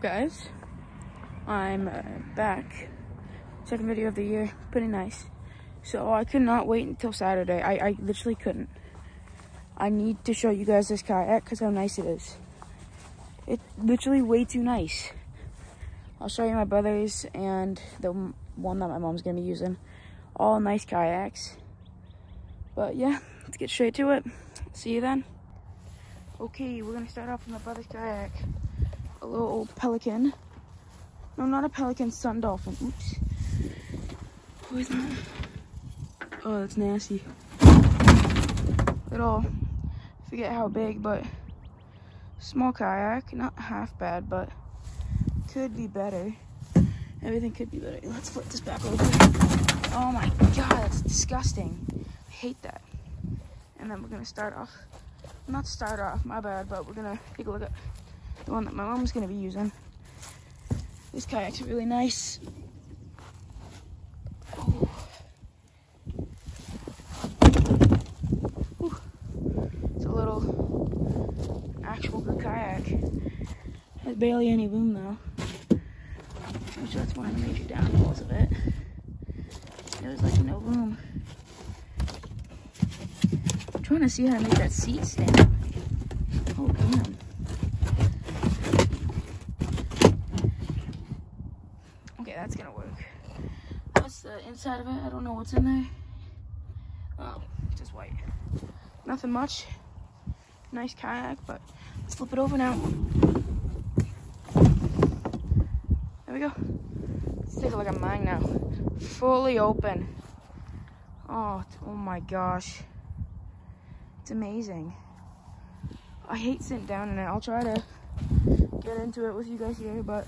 up guys? I'm uh, back. Second video of the year, pretty nice. So I could not wait until Saturday. I, I literally couldn't. I need to show you guys this kayak because how nice it is. It's literally way too nice. I'll show you my brother's and the one that my mom's gonna be using. All nice kayaks. But yeah, let's get straight to it. See you then. Okay, we're gonna start off with my brother's kayak. A little old pelican. No, not a pelican, sun dolphin. Oops. What is that? Oh, that's nasty. Little, forget how big, but small kayak. Not half bad, but could be better. Everything could be better. Let's flip this back over. Oh my god, that's disgusting. I hate that. And then we're gonna start off, not start off, my bad, but we're gonna take a look at the one that my mom's gonna be using. This kayak's really nice. It's a little actual good kayak. Has barely any room though. Which that's one of the major downfalls of it. There's like no room. I'm trying to see how to make that seat stand. Oh damn. Okay, that's gonna work. Inside of it. I don't know what's in there. Oh, just white. Nothing much. Nice kayak, but let's flip it over now. There we go. Let's take a look at mine now. Fully open. Oh, oh my gosh. It's amazing. I hate sitting down in it. I'll try to get into it with you guys here, but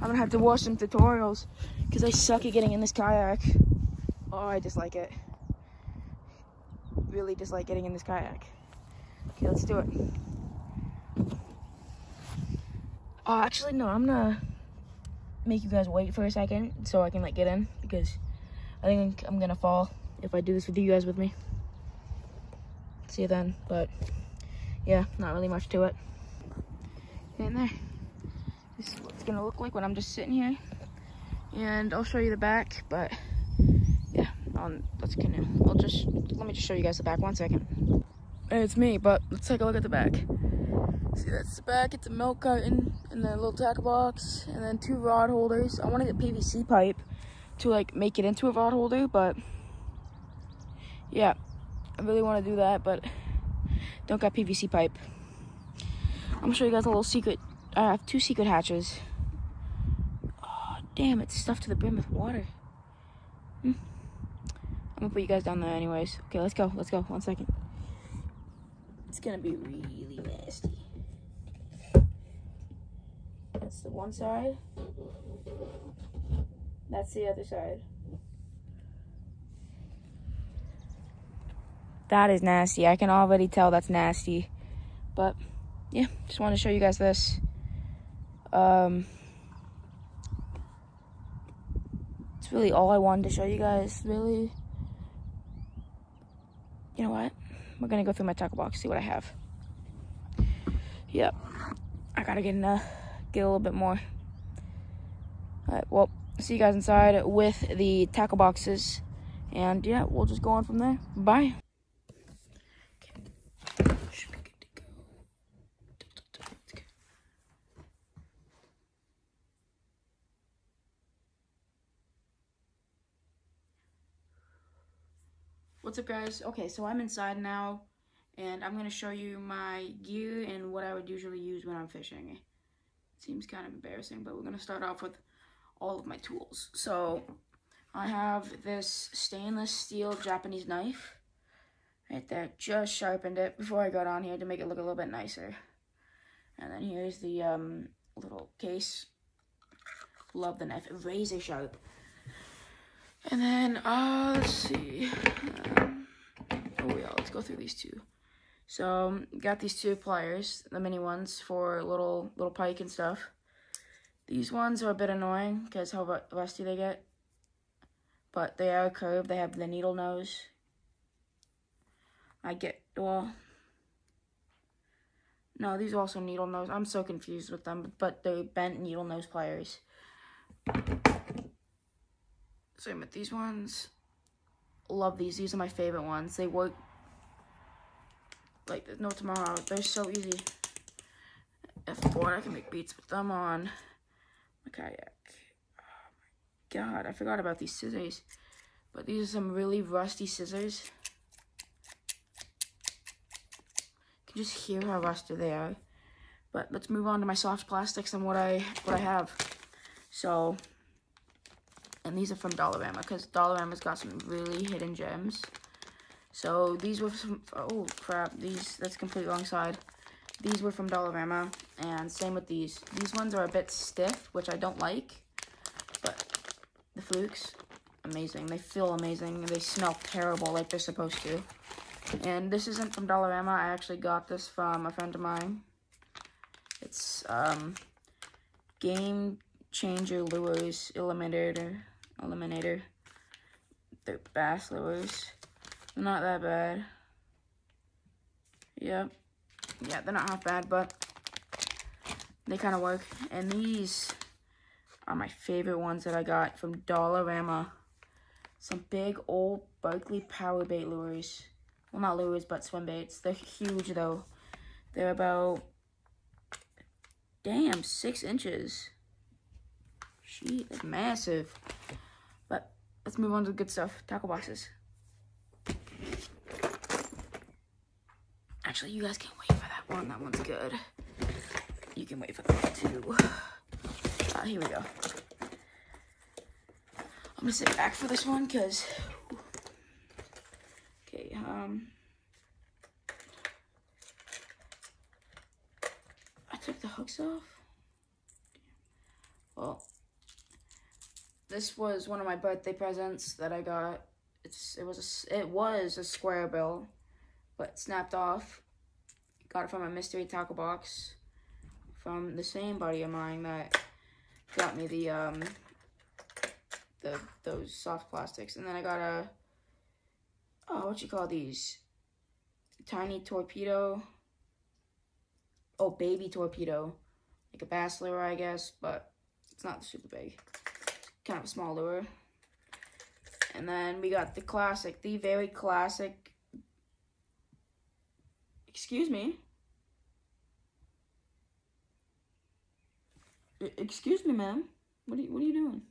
I'm gonna have to watch some tutorials because I suck at getting in this kayak. Oh, I dislike it. Really dislike getting in this kayak. Okay, let's do it. Oh, actually, no, I'm gonna make you guys wait for a second so I can like get in because I think I'm gonna fall if I do this with you guys with me. See you then, but yeah, not really much to it. In there. What it's gonna look like when I'm just sitting here. And I'll show you the back, but yeah, on let's canoe. I'll just let me just show you guys the back one second. It's me, but let's take a look at the back. See, that's the back. It's a milk carton and then a little tackle box and then two rod holders. I want to get PVC pipe to like make it into a rod holder, but yeah, I really want to do that, but don't got PVC pipe. I'm gonna show you guys a little secret. I have two secret hatches. Damn, it's stuffed to the brim with water. Hmm. I'm gonna put you guys down there anyways. Okay, let's go. Let's go. One second. It's gonna be really nasty. That's the one side. That's the other side. That is nasty. I can already tell that's nasty. But yeah, just want to show you guys this. Um, really all I wanted to show you guys. Really, you know what? We're gonna go through my tackle box, see what I have. Yep, I gotta get in get a little bit more. All right, well, see you guys inside with the tackle boxes, and yeah, we'll just go on from there. Bye. What's up guys? Okay, so I'm inside now and I'm gonna show you my gear and what I would usually use when I'm fishing. It seems kind of embarrassing, but we're gonna start off with all of my tools. So I have this stainless steel Japanese knife right there. Just sharpened it before I got on here to make it look a little bit nicer. And then here's the um, little case. Love the knife, razor sharp. And then, uh, let's see. Um, oh yeah, let's go through these two. So, got these two pliers, the mini ones for little little pike and stuff. These ones are a bit annoying because how rusty they get. But they are curved. They have the needle nose. I get well. No, these are also needle nose. I'm so confused with them, but they're bent needle nose pliers. Same with these ones. Love these. These are my favorite ones. They work like there's no tomorrow. They're so easy. F4, I can make beats with them on my kayak. Oh my god, I forgot about these scissors. But these are some really rusty scissors. You can just hear how rusty they are. But let's move on to my soft plastics and what I what I have. So and these are from Dollarama because Dollarama's got some really hidden gems. So these were some, oh crap, these, that's completely wrong side. These were from Dollarama, and same with these. These ones are a bit stiff, which I don't like, but the flukes, amazing. They feel amazing. They smell terrible like they're supposed to. And this isn't from Dollarama. I actually got this from a friend of mine. It's um, Game Changer Lures Eliminator Eliminator. They're bass lures. They're not that bad. Yep. Yeah, they're not half bad, but they kind of work. And these are my favorite ones that I got from Dollarama. Some big old Berkley power bait lures. Well, not lures, but swim baits. They're huge, though. They're about, damn, six inches. She is massive. Let's move on to the good stuff. Tackle boxes. Actually, you guys can wait for that one. That one's good. You can wait for that one too. Uh, here we go. I'm gonna sit back for this one because. Okay, um. I took the hooks off. Well, this was one of my birthday presents that I got. It's it was a, it was a square bill, but snapped off. Got it from a mystery tackle box from the same buddy of mine that got me the um the those soft plastics, and then I got a oh what you call these tiny torpedo. Oh, baby torpedo, like a bass lure, I guess, but it's not super big kind of a small lure. And then we got the classic, the very classic. Excuse me. excuse me, ma'am. What are you, what are you doing?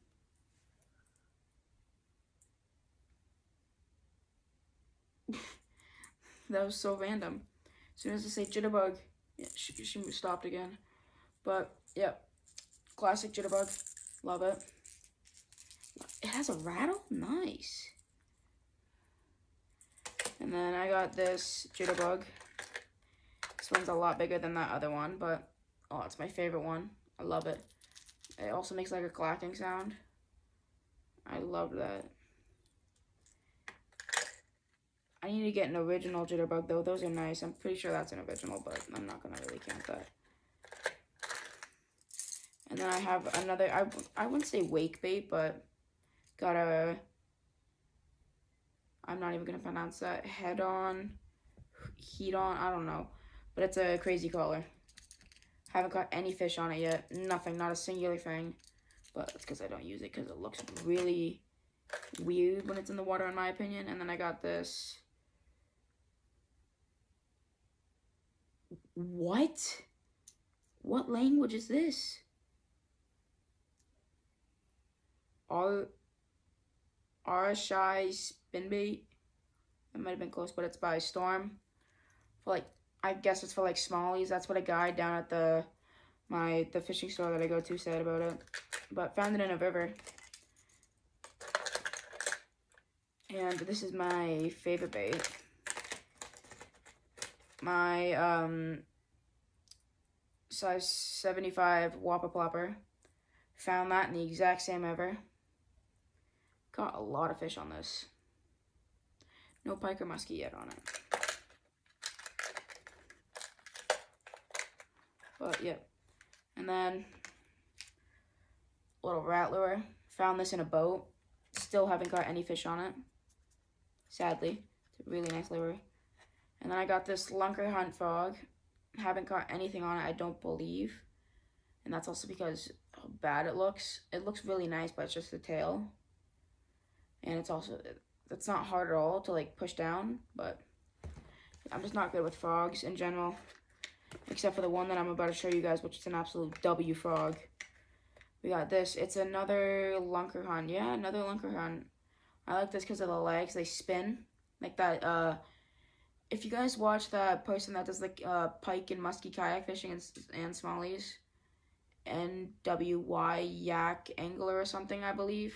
that was so random. As soon as I say jitterbug, yeah, she, she stopped again. But, yeah, classic jitterbug. Love it. It has a rattle? Nice. And then I got this jitterbug. This one's a lot bigger than that other one, but oh, it's my favorite one. I love it. It also makes like a clacking sound. I love that. I need to get an original jitterbug though. Those are nice. I'm pretty sure that's an original, but I'm not to really count that. And then I have another, I, I wouldn't say wake bait, but Got a, I'm not even to pronounce that, head on, heat on, I don't know. But it's a crazy color. Haven't got any fish on it yet. Nothing, not a singular thing. But it's because I don't use it because it looks really weird when it's in the water in my opinion. And then I got this. What? What language is this? Are Arashai Spinbait. It might have been close, but it's by Storm. For like, I guess it's for like smallies. That's what a guy down at the my the fishing store that I go to said about it. But found it in a river. And this is my favorite bait. My um size 75 Whopper Plopper. Found that in the exact same river. Got a lot of fish on this. No pike or muskie yet on it. But, yeah. And then, little rat lure. Found this in a boat. Still haven't got any fish on it. Sadly. It's a really nice lure. And then I got this Lunker Hunt Frog. haven't caught anything on it, I don't believe. And that's also because how bad it looks. It looks really nice, but it's just the tail. And it's also, it's not hard at all to like push down, but I'm just not good with frogs in general. Except for the one that I'm about to show you guys, which is an absolute W frog. We got this. It's another lunker Lunkerhunt. Yeah, another lunker Lunkerhunt. I like this because of the legs. They spin. Like that, uh, if you guys watch that person that does like uh, pike and musky kayak fishing and, and smallies, NWY Yak Angler or something, I believe.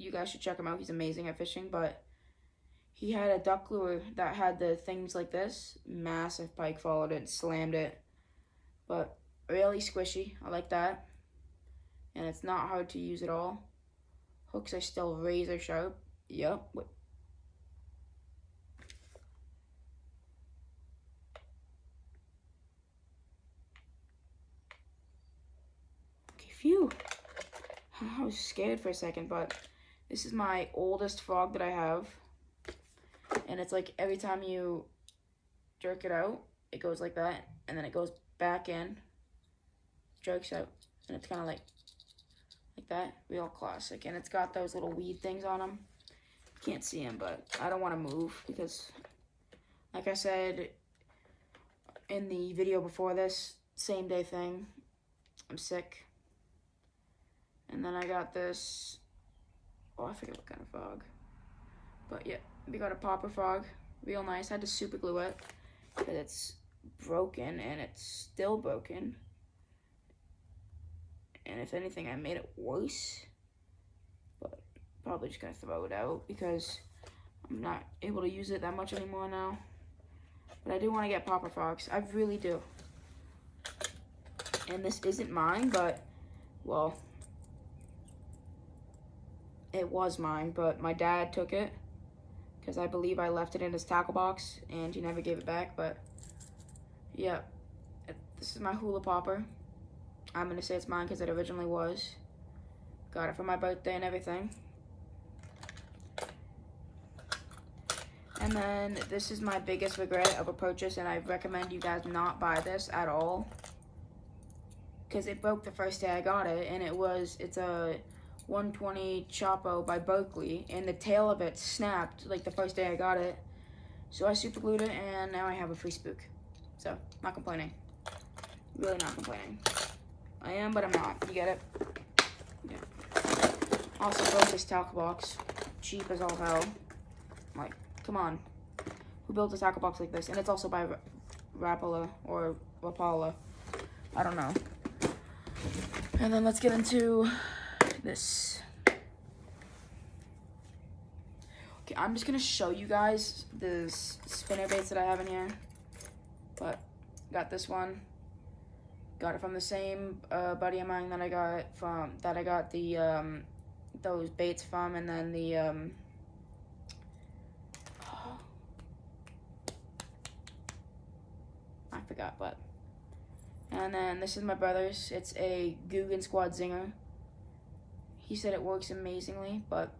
You guys should check him out. He's amazing at fishing, but he had a duck lure that had the things like this. Massive pike followed it, slammed it. But really squishy. I like that. And it's not hard to use at all. Hooks are still razor sharp. Yep. Phew. I was scared for a second, but this is my oldest frog that I have. And it's like every time you jerk it out, it goes like that. And then it goes back in, jerks out. And it's kind of like, like that. Real classic. And it's got those little weed things on them. Can't see them, but I don't want to move because, like I said in the video before this, same day thing. I'm sick. And then I got this, oh, I forget what kind of frog. But yeah, we got a popper frog, real nice. I had to super glue it because it's broken and it's still broken. And if anything, I made it worse. But probably just gonna throw it out because I'm not able to use it that much anymore now. But I do want to get popper frogs. I really do. And this isn't mine, but, well, it was mine, but my dad took it because I believe I left it in his tackle box and he never gave it back. But yeah, this is my hula popper. I'm gonna say it's mine because it originally was. Got it for my birthday and everything. And then this is my biggest regret of a purchase and I recommend you guys not buy this at all. Because it broke the first day I got it and it was, it's a 120 Choppo by Berkley, and the tail of it snapped like the first day I got it. So I super glued it, and now I have a free spook. So, not complaining. Really not complaining. I am, but I'm not. You get it? Yeah. Also built this tackle box. Cheap as all hell. Like, come on. Who built a tackle box like this? And it's also by Rapala or Rapala. I don't know. And then let's get into this. Okay, I'm just gonna show you guys the spinner baits that I have in here. But got this one. Got it from the same uh, buddy of mine that I got from that I got the um, those baits from, and then the um, I forgot, but. And then this is my brother's. It's a Googan Squad Zinger. He said it works amazingly, but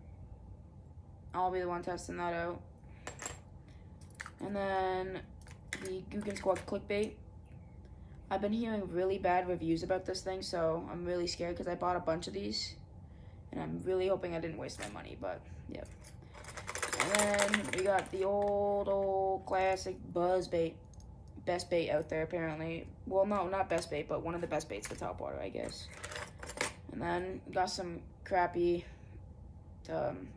I'll be the one testing that out. And then the Googan Squad clickbait. I've been hearing really bad reviews about this thing, so I'm really scared because I bought a bunch of these. And I'm really hoping I didn't waste my money, but yeah. And then we got the old, old classic buzz bait. Best bait out there, apparently. Well, no, not best bait, but one of the best baits for top water, I guess. And then got some crappy um,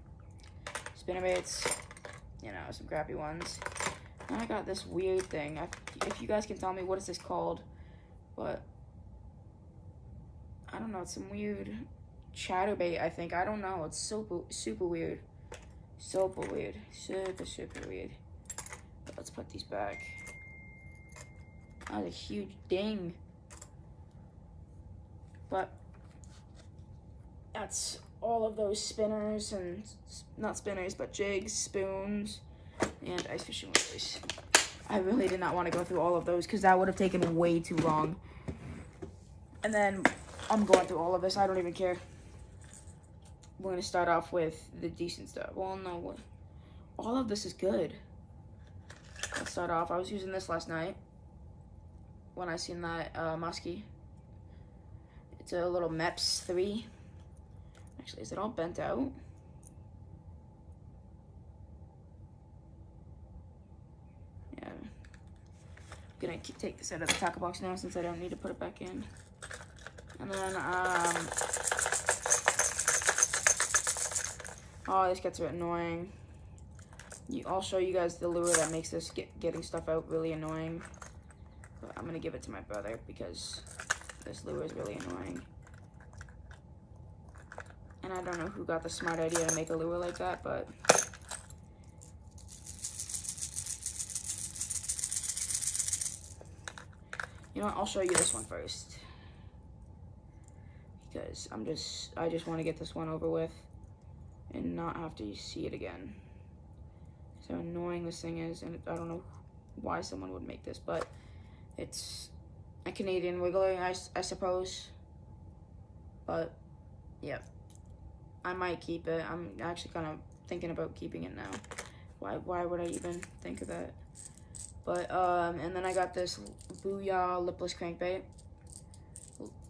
spinner baits, you know, some crappy ones. And I got this weird thing. I, if you guys can tell me what is this called, but I don't know. It's some weird chatterbait. I think I don't know. It's super super weird, super weird, super super weird. But let's put these back. That was a huge ding. But that's all of those spinners and not spinners, but jigs, spoons, and ice fishing lures. I really did not want to go through all of those because that would have taken way too long. And then I'm going through all of this. I don't even care. We're going to start off with the decent stuff. Well, no, all of this is good. Let's start off. I was using this last night. when I seen that uh, muskie. It's a little Mepps 3. Actually, is it all bent out? Yeah. I'm gonna take this out of the tackle box now since I don't need to put it back in. And then, um... Oh, this gets a bit annoying. You, I'll show you guys the lure that makes this get, getting stuff out really annoying. But I'm gonna give it to my brother because this lure is really annoying. And I don't know who got the smart idea to make a lure like that, but... You know what, I'll show you this one first. Because I'm just, I just want to get this one over with and not have to see it again. So annoying this thing is, and I don't know why someone would make this, but it's a Canadian wiggler, I, I suppose. But, yeah. I might keep it. I'm actually kind of thinking about keeping it now. Why, why would I even think of that? But, um, and then I got this Booyah lipless crankbait.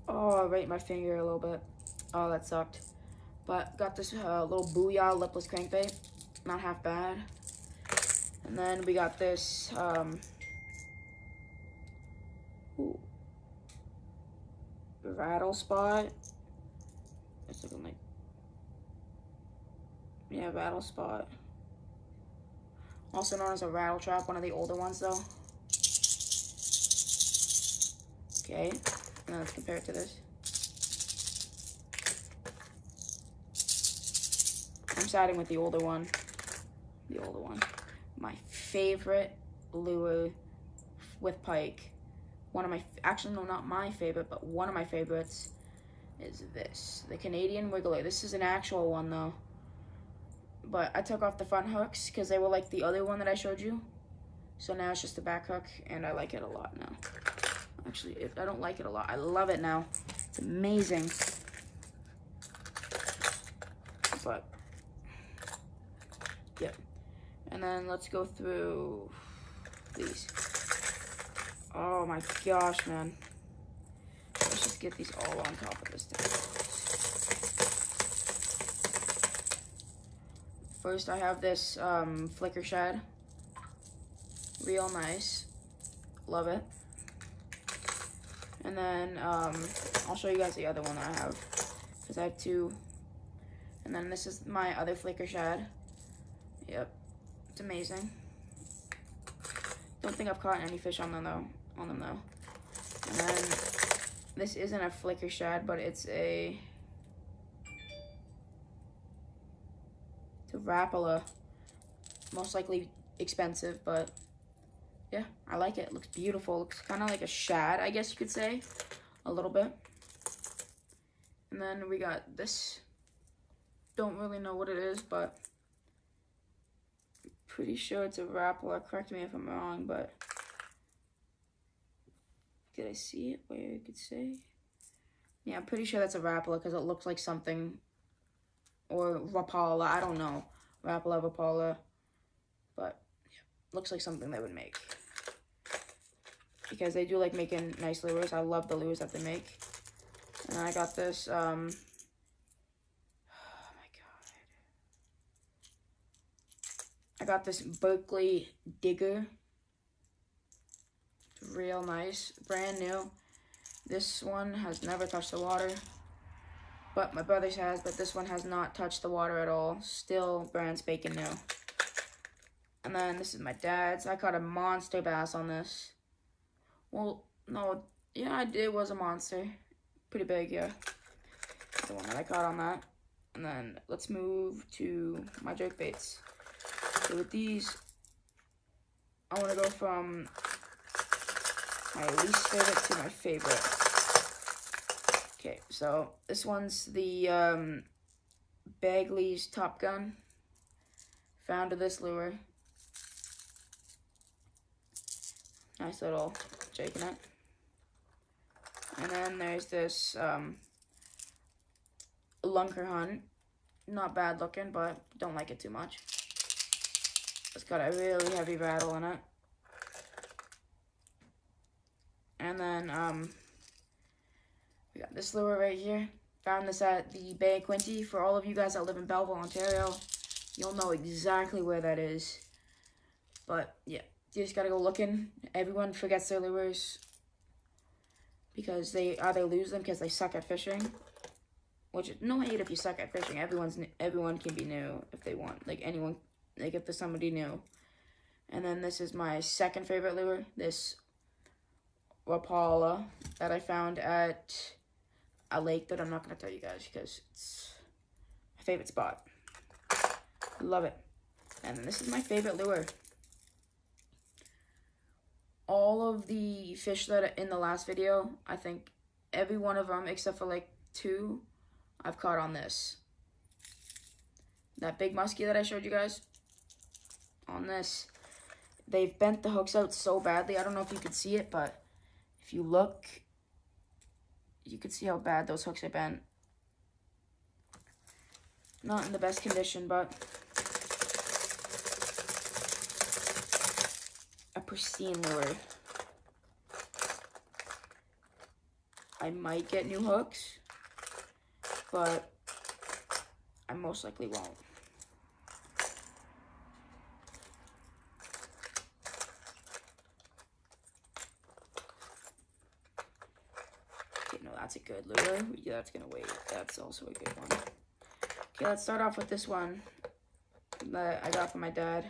Oh, right my finger a little bit. Oh, that sucked. But got this uh, little Booyah lipless crankbait. Not half bad. And then we got this, um, ooh, rattle spot. It's looking like, yeah, Battle spot. Also known as a rattle trap, one of the older ones though. Okay, and let's compare it to this. I'm siding with the older one. The older one. My favorite lure with pike. One of my, actually no, not my favorite, but one of my favorites is this. The Canadian Wiggler. This is an actual one though. But I took off the front hooks because they were like the other one that I showed you. So now it's just the back hook and I like it a lot now. Actually, I don't like it a lot, I love it now. It's amazing. But, yep. And then let's go through these. Oh my gosh, man. Let's just get these all on top of this thing. First, I have this um, Flicker Shad. Real nice. Love it. And then um, I'll show you guys the other one I have. Because I have two. And then this is my other Flicker Shad. Yep. It's amazing. Don't think I've caught any fish on them though. On them though. And then this isn't a Flicker Shad, but it's a Rapala. Most likely expensive, but yeah, I like it. it looks beautiful. looks kind of like a shad, I guess you could say. A little bit. And then we got this. Don't really know what it is, but pretty sure it's a Rapala. Correct me if I'm wrong, but did I see it where you could say? Yeah, I'm pretty sure that's a Rapala because it looks like something or Rapala. I don't know. Rapala, Rapala. But yeah, looks like something they would make. Because they do like making nice lures. I love the lures that they make. And I got this, um, oh my god. I got this Berkley Digger. real nice, brand new. This one has never touched the water. But my brother's has, but this one has not touched the water at all. Still brand spanking new. And then this is my dad's. I caught a monster bass on this. Well, no, yeah, I did. was a monster. Pretty big, yeah. The one that I caught on that. And then let's move to my jerk baits. So with these, I want to go from my least favorite to my favorite. Okay, so this one's the um, Bagley's Top Gun. Found to this lure. Nice little jake in it. And then there's this um, Lunker Hunt. Not bad looking, but don't like it too much. It's got a really heavy rattle in it. And then um, we got this lure right here. Found this at the Bay of Quinte. For all of you guys that live in Belleville, Ontario, you'll know exactly where that is. But yeah, you just gotta go looking. Everyone forgets their lures because they either lose them because they suck at fishing. Which no hate if you suck at fishing. Everyone's everyone can be new if they want. Like anyone, like if there's somebody new. And then this is my second favorite lure. This Rapala that I found at a lake that I'm not gonna tell you guys because it's my favorite spot. Love it. And this is my favorite lure all of the fish that in the last video, I think every one of them except for like two, I've caught on this. That big muskie that I showed you guys, on this. They've bent the hooks out so badly. I don't know if you can see it, but if you look, you can see how bad those hooks are bent. Not in the best condition, but a pristine lure. I might get new hooks, but I most likely won't. Okay, no, that's a lure. Yeah, that's gonna wait. That's also a good one. Okay, let's start off with this one that I got from my dad.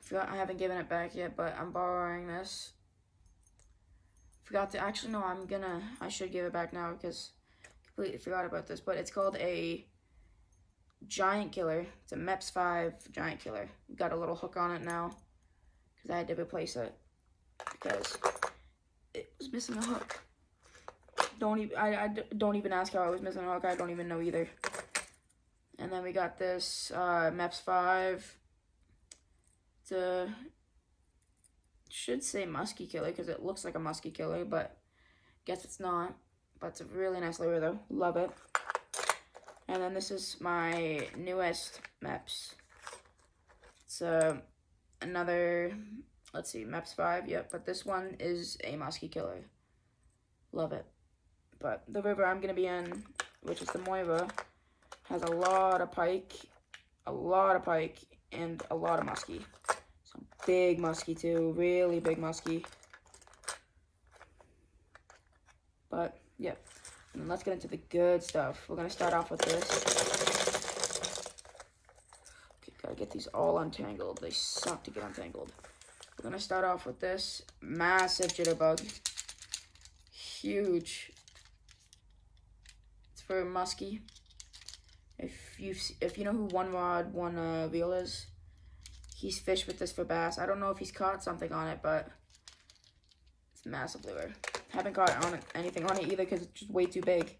Forgot I haven't given it back yet, but I'm borrowing this. Forgot to, actually, no, I'm gonna, I should give it back now because completely forgot about this, but it's called a Giant Killer. It's a Mepps 5 Giant Killer. Got a little hook on it now because I had to replace it because it was missing a hook. Don't even, I, I don't even ask how I was missing a hook. I don't even know either. And then we got this uh, Mepps 5 uh, should say musky killer because it looks like a musky killer, but guess it's not. But it's a really nice lure though. Love it. And then this is my newest Mepps. It's uh, another, let's see, Mepps 5, yep. But this one is a musky killer. Love it. But the river I'm going to be in, which is the Moira, has a lot of pike, a lot of pike, and a lot of muskie. Some big muskie too, really big muskie. But, yeah. And let's get into the good stuff. We're going to start off with this. Okay, gotta get these all untangled. They suck to get untangled. We're going to start off with this massive jitterbug. Huge. For muskie. If you if you know who One Rod One uh, Reel is, he's fished with this for bass. I don't know if he's caught something on it, but it's massive lure. Haven't caught on it, anything on it either because it's just way too big.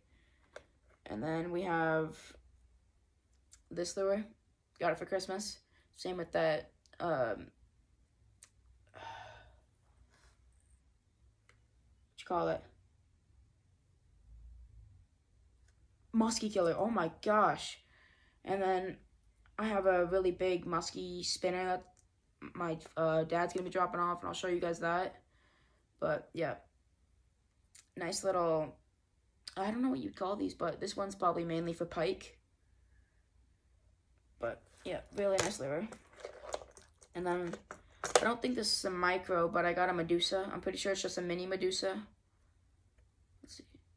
And then we have this lure. Got it for Christmas. Same with that. Um, what you call it? Musky killer. Oh my gosh. And then I have a really big musky spinner that my uh, dad's going to be dropping off, and I'll show you guys that. But, yeah. Nice little, I don't know what you'd call these, but this one's probably mainly for pike. But, yeah, really nice lure. And then, I don't think this is a micro, but I got a Medusa. I'm pretty sure it's just a mini Medusa.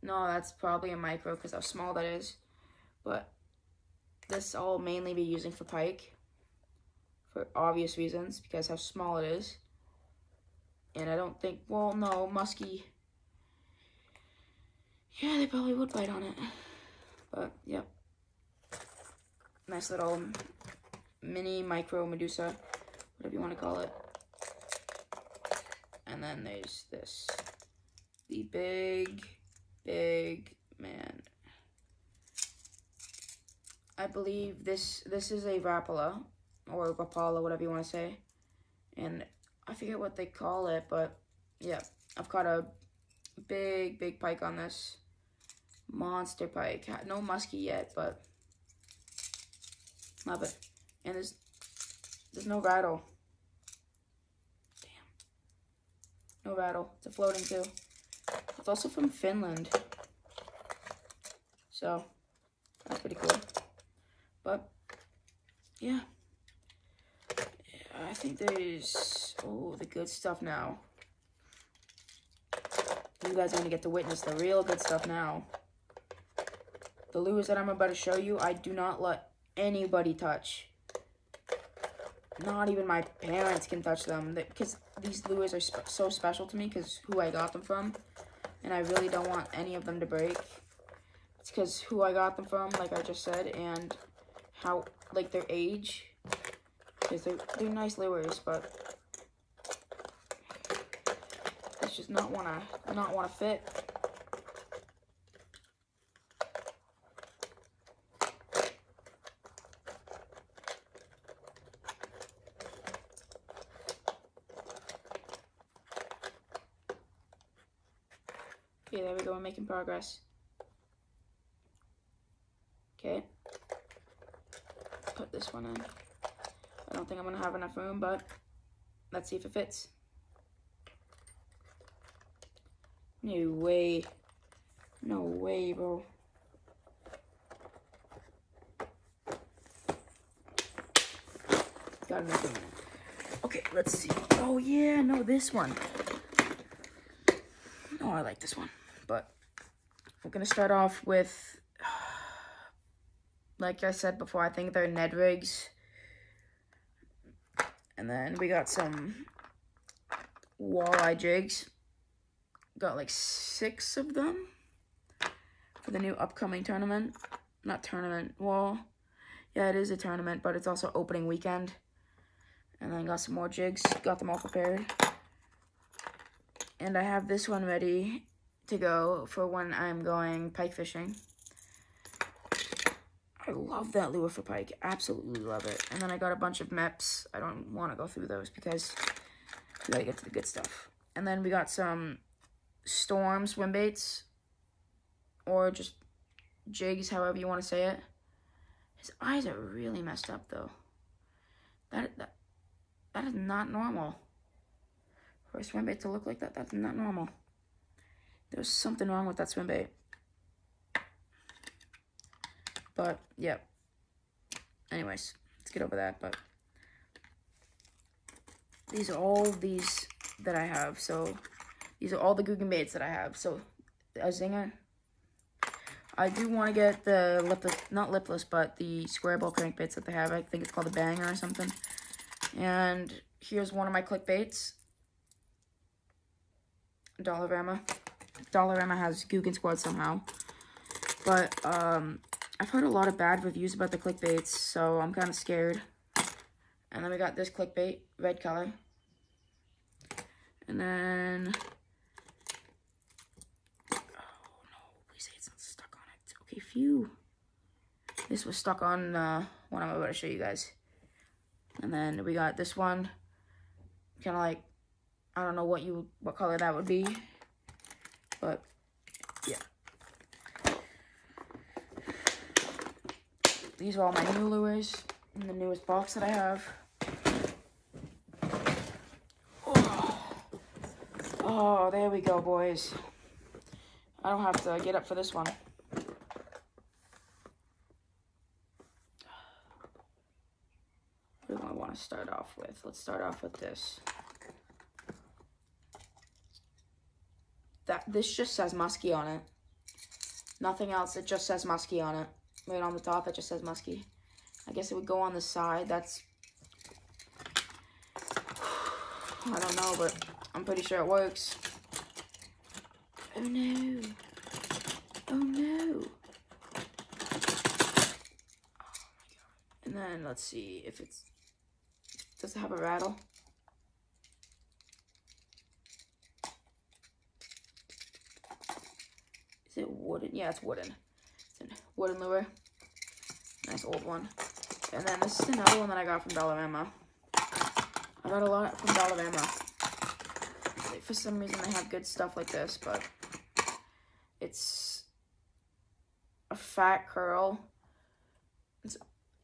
No, that's probably a micro because how small that is. But this I'll mainly be using for pike for obvious reasons because how small it is. And I don't think, well, no, musky. Yeah, they probably would bite on it. But, yep. Nice little mini micro Medusa, whatever you want to call it. And then there's this, the big big man. I believe this this is a Rapala or Rapala, whatever you want to say. And I forget what they call it, but yeah, I've caught a big, big pike on this. Monster pike. No muskie yet, but love it. And there's there's no rattle. Damn. No rattle. It's a floating too. It's also from Finland. So, that's pretty cool. But, yeah. I think there's, oh, the good stuff now. You guys are going to get to witness the real good stuff now. The lures that I'm about to show you, I do not let anybody touch. Not even my parents can touch them. Because these lures are sp so special to me because who I got them from. And I really don't want any of them to break. It's because who I got them from, like I just said, and how, like, their age. Because they're, they're nice lures, but it's just not want to, not want to fit. Okay, there we go, we're making progress. Okay. Put this one in. I don't think I'm gonna have enough room, but let's see if it fits. No way. No way, bro. Got enough room. Okay, let's see. Oh yeah, no, this one. Oh, I like this one. We're gonna start off with like I said before, I think they're Ned rigs. And then we got some walleye jigs. Got like six of them for the new upcoming tournament. Not tournament, well, yeah, it is a tournament, but it's also opening weekend. And then got some more jigs, got them all prepared. And I have this one ready to go for when I'm going pike fishing. I love that lure for pike. Absolutely love it. And then I got a bunch of Mepps. I don't want to go through those because we gotta get to the good stuff. And then we got some Storm swim baits. Or just jigs, however you want to say it. His eyes are really messed up though. That that that is not normal. For a swim bait to look like that, that's not normal. There's something wrong with that swim bait. But, yeah. Anyways, let's get over that. But these are all these that I have. So these are all the Googan baits that I have. So a zinger. I do want to get the lipless, not lipless, but the square ball crankbaits that they have. I think it's called a banger or something. And here's one of my click baits. Dollarama. Dollarama has Googan Squad somehow. But, um, I've heard a lot of bad reviews about the clickbaits, so I'm kind of scared. And then we got this clickbait, red color. And then... Oh, no. Please say it's not stuck on it. Okay, phew. This was stuck on uh, one I'm about to show you guys. And then we got this one. Kind of like, I don't know what you what color that would be. But, yeah. These are all my new lures in the newest box that I have. Oh, oh there we go, boys. I don't have to get up for this one. What do I want to start off with? Let's start off with this. That This just says musky on it. Nothing else, it just says musky on it right on the top it just says musky. I guess it would go on the side. That's, I don't know, but I'm pretty sure it works. Oh no. Oh no. And then let's see if it's, does it have a rattle? Is it wooden? Yeah, it's wooden It's a wooden lure. Nice old one. And then this is another one that I got from Dollarama. I got a lot from Dollarama. For some reason they have good stuff like this, but it's a fat curl. It's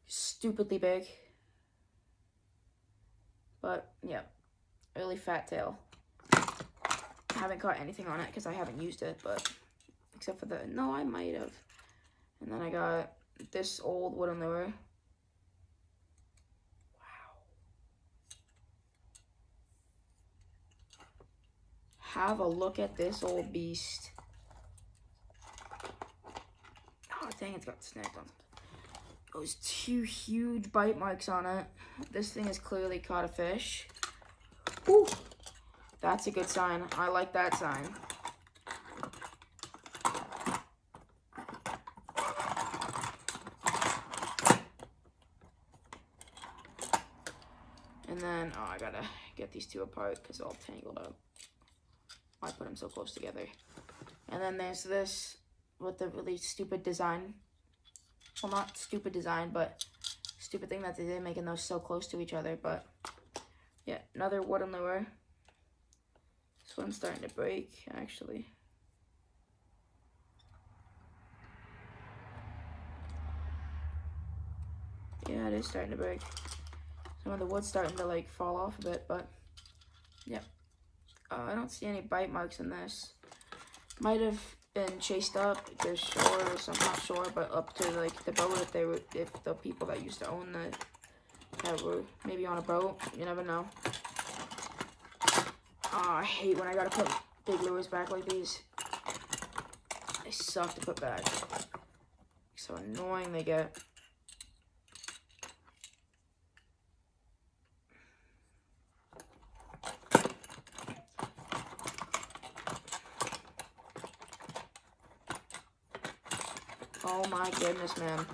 stupidly big. But, yeah, really fat tail. I haven't caught anything on it because I haven't used it, but except for the, no, I might have. And then I got this old wooden lure. Wow. Have a look at this old beast. Oh, dang, it's got snagged on those two huge bite marks on it. This thing has clearly caught a fish. Ooh, that's a good sign. I like that sign. And then, oh, I gotta get these two apart because they're all tangled up. I put them so close together. And then there's this with the really stupid design well, not stupid design, but stupid thing that they did making those so close to each other. But yeah, another wooden lure. This one's starting to break, actually. Yeah, it is starting to break. Some of the wood's starting to like fall off a bit, but yeah. Uh, I don't see any bite marks in this. Might have been chased up the shores. I'm not sure, but up to like the boat if they were if the people that used to own the that were maybe on a boat. You never know. Oh, I hate when I gotta put big lures back like these. They suck to put back. So annoying they get. Oh my goodness, man.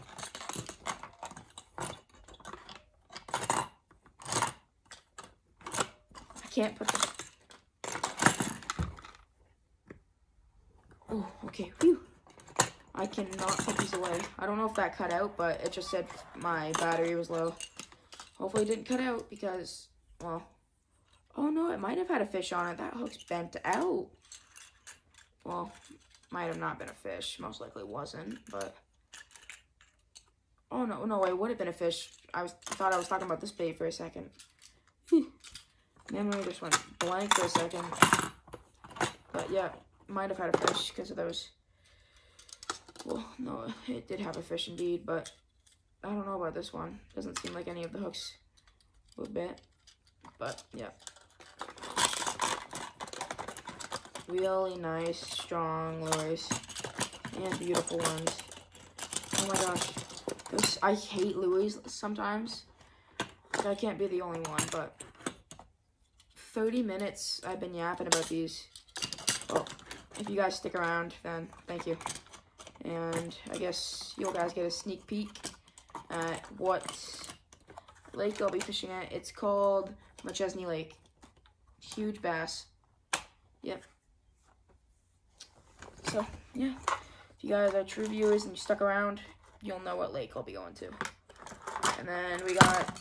I can't put this. Oh, okay. Phew. I cannot put these away. I don't know if that cut out, but it just said my battery was low. Hopefully it didn't cut out because, well, oh no, it might have had a fish on it. That hook's bent out. Well, might have not been a fish. Most likely wasn't, but... Oh, no, no, it would have been a fish. I was thought I was talking about this bait for a second. Memory just went blank for a second. But, yeah, might have had a fish because of those... Well, no, it did have a fish indeed, but I don't know about this one. Doesn't seem like any of the hooks would bit. But, yeah really nice, strong lures and beautiful ones. Oh my gosh, I hate Louis sometimes. I can't be the only one, but 30 minutes I've been yapping about these. Well, if you guys stick around, then thank you. And I guess you guys get a sneak peek at what lake I'll be fishing at. It's called Machesney Lake. Huge bass. Yep. So, yeah. If you guys are true viewers and you stuck around, you'll know what lake I'll be going to. And then we got,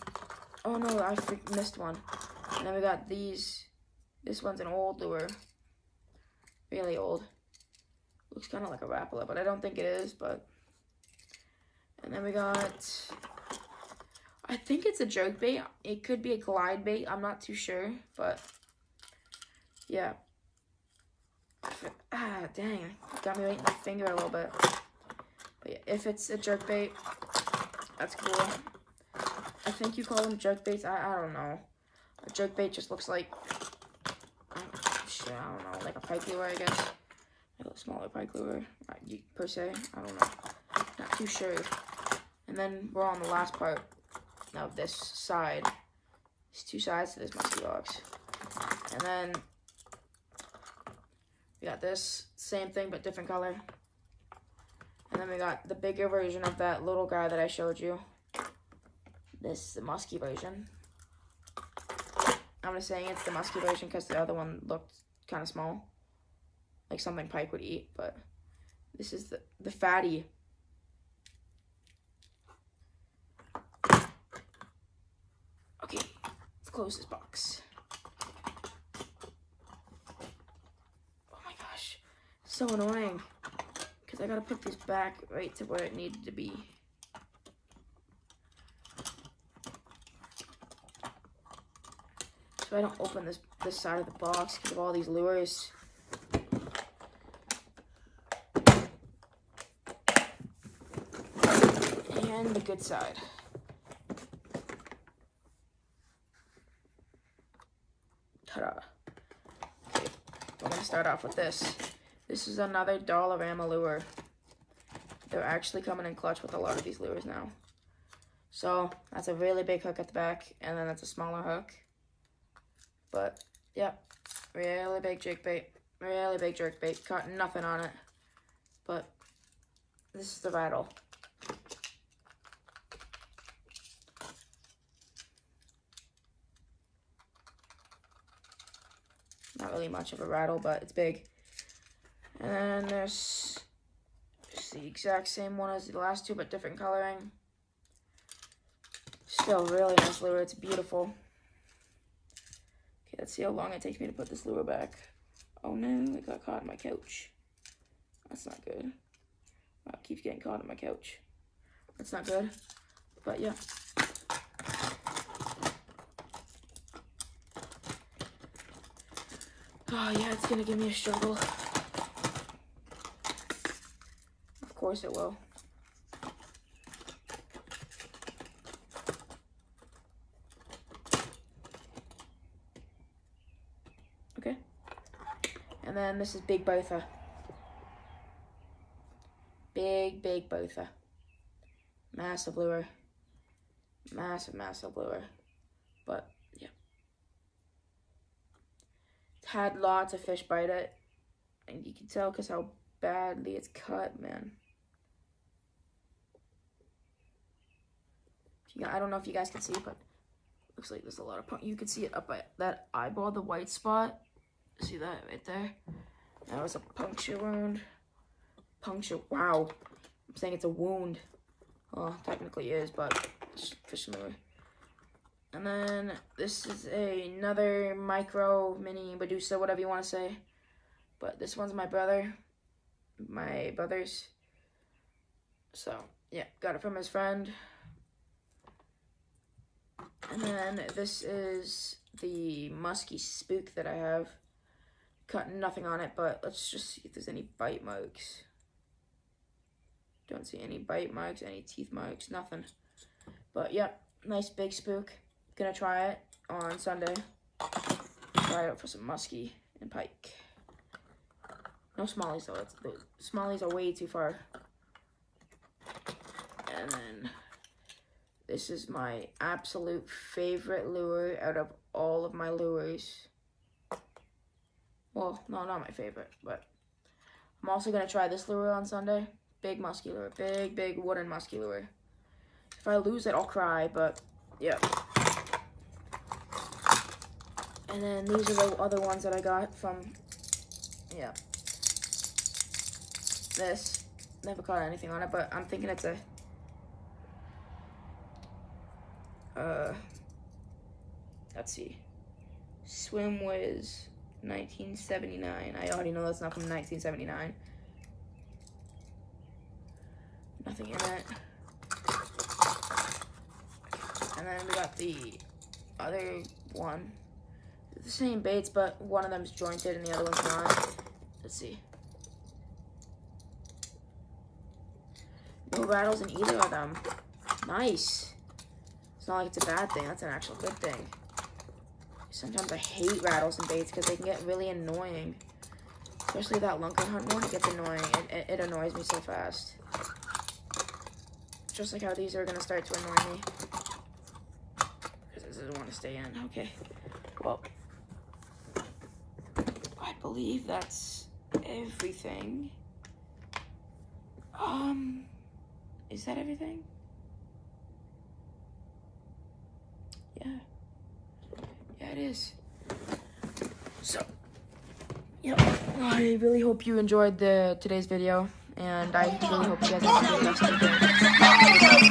oh no, I missed one. And then we got these, this one's an old lure. Really old. Looks kind of like a Rapala, but I don't think it is, but. And then we got, I think it's a jerk bait. It could be a glide bait. I'm not too sure, but yeah. Ah, dang. Got me right my finger a little bit. But yeah, if it's a jerk bait, that's cool. I think you call them jerk baits. I, I don't know. A jerk bait just looks like, I don't, shit, I don't know, like a pike lure, I guess. Like a smaller pike lure, per se. I don't know. Not too sure. And then we're on the last part of this side. There's two sides to this musky box. And then we got this, same thing, but different color. And then we got the bigger version of that little guy that I showed you. This is the musky version. I'm just saying it's the musky version because the other one looked kind of small. Like something Pike would eat, but this is the, the fatty. Okay, let's close this box. Oh my gosh, so annoying. I gotta put this back right to where it needed to be. So I don't open this, this side of the box because of all these lures. And the good side. Ta-da. Okay, we're gonna start off with this. This is another Dollarama lure. They're actually coming in clutch with a lot of these lures now. So that's a really big hook at the back, and then that's a smaller hook. But yeah, really big jig bait, really big jerk bait. Caught nothing on it, but this is the rattle. Not really much of a rattle, but it's big. And then there's it's the exact same one as the last two, but different coloring. Still really nice lure. It's beautiful. Okay, let's see how long it takes me to put this lure back. Oh no, it got caught in my couch. That's not good. Oh, it keeps getting caught in my couch. That's not good. But yeah. Oh yeah, it's gonna give me a struggle. Of course it will. Okay. And then this is Big Botha. Big, big Botha. Massive lure. Massive, massive lure. But, yeah. It's Had lots of fish bite it. And you can tell because how badly it's cut, man. I don't know if you guys can see, but looks like there's a lot of, you can see it up by that eyeball, the white spot. See that right there? That was a puncture wound. Puncture, wow. I'm saying it's a wound. Well, technically is, but fish lure. And then this is a, another micro mini Medusa, whatever you want to say. But this one's my brother. My brother's. So, yeah, got it from his friend. And then this is the musky spook that I have. Cut nothing on it, but let's just see if there's any bite marks. Don't see any bite marks, any teeth marks, nothing. But yeah, nice big spook. Gonna try it on Sunday. Try it out for some musky and pike. No smallies though. The smallies are way too far. And then this is my absolute favorite lure out of all of my lures. Well, no, not my favorite, but I'm also going to try this lure on Sunday. Big muscular, big, big wooden muscular. If I lose it, I'll cry, but yeah. And then these are the other ones that I got from, yeah. This, never caught anything on it, but I'm thinking it's a, uh, let's see, SwimWiz 1979. I already know that's not from 1979. Nothing in it. And then we got the other one. The same baits, but one of them's jointed and the other one's not. Let's see. No rattles in either of them. Nice. Not like it's a bad thing. That's an actual good thing. Sometimes I hate rattles and baits because they can get really annoying. Especially that Lunkerhunt one, it gets annoying. It, it, it annoys me so fast. Just like how these are going to start to annoy me. Because this doesn't want to stay in. Okay. Well, I believe that's everything. Um, is that everything? Yeah Yeah, it is. So, yep. I really hope you enjoyed the today's video, and I really hope you guys of the day.